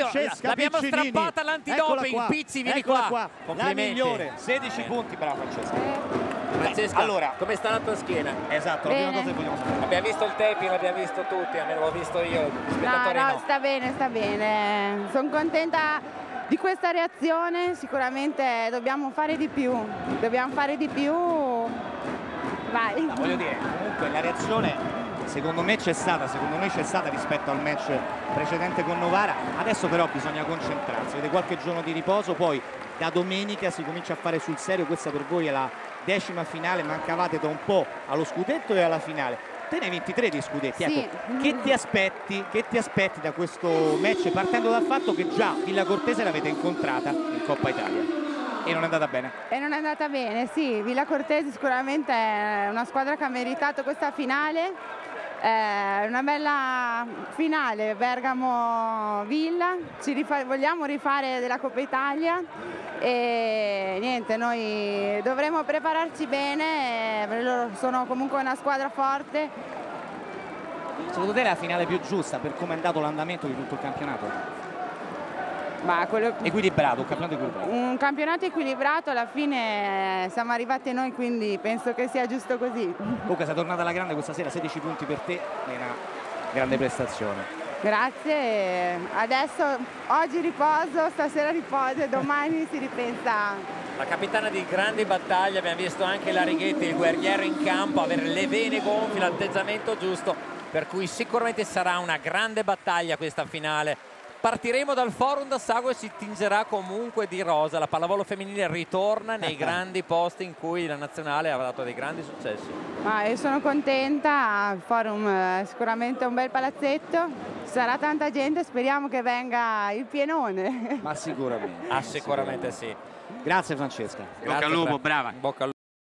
Francesca L'abbiamo Piccinini. strappata all'antidoping. Qua, Pizzi, vieni eccola qua. La Complimenti. migliore, 16 punti, brava Francesca. Francesca, allora- come sta la tua schiena? Esatto, la prima cosa che vogliamo sapere. Abbiamo visto il taping, l'abbiamo visto tutti, almeno l'ho visto io, No, no, no. sta bene, sta bene. Sono contenta di questa reazione, sicuramente dobbiamo fare di più. Dobbiamo fare di più. Vai. No, voglio dire, comunque la reazione secondo me c'è stata, secondo noi c'è stata rispetto al match precedente con Novara. Adesso però bisogna concentrarsi, avete qualche giorno di riposo, poi da domenica si comincia a fare sul serio, questa per voi è la decima finale, mancavate da un po' allo scudetto e alla finale. Te ne hai 23 di scudetti, Sì. ecco, che ti aspetti, che ti aspetti da questo match partendo dal fatto che già Villa Cortese l'avete incontrata in Coppa Italia e non è andata bene? E non è andata bene, sì. Villa Cortesi sicuramente è una squadra che ha meritato questa finale. È una bella finale Bergamo-Villa, ci rifa- vogliamo rifare della Coppa Italia e niente, noi dovremo prepararci bene, eh, loro sono comunque una squadra forte. Secondo te è la finale più giusta per come è andato l'andamento di tutto il campionato? Ma quello- Equilibrato, un campionato equilibrato. un campionato equilibrato, alla fine eh, siamo arrivati noi, quindi penso che sia giusto così. Comunque sei tornata alla grande questa sera, 16 punti per te, è una grande prestazione. Grazie, adesso oggi riposo, stasera riposo e domani si ripensa. La capitana di grandi battaglie, abbiamo visto anche la Righetti, il guerriero in campo, avere le vene gonfie, l'atteggiamento giusto, per cui sicuramente sarà una grande battaglia questa finale. Partiremo dal forum da Sago e si tingerà comunque di rosa. La pallavolo femminile ritorna nei grandi posti in cui la nazionale ha dato dei grandi successi. Ma io sono contenta, il forum è sicuramente un bel palazzetto, ci sarà tanta gente, speriamo che venga il pienone. Ma sicuramente. Ah, sicuramente sì. Grazie Francesca. Grazie, al lupo, brava. Bocca al